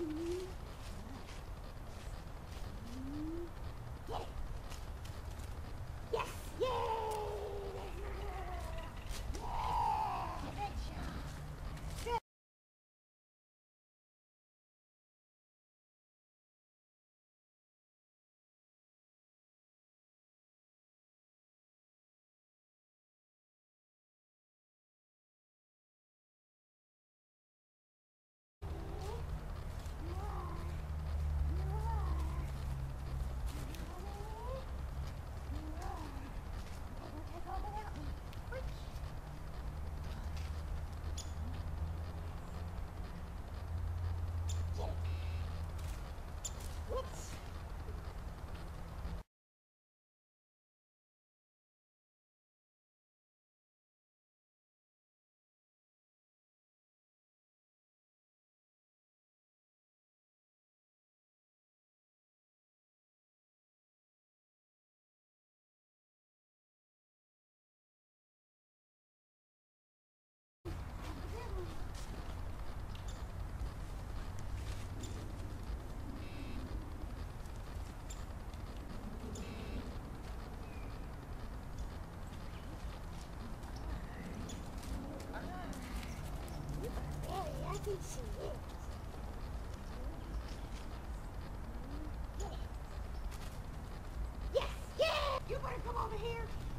Thank you. Yes, yes! You better come over here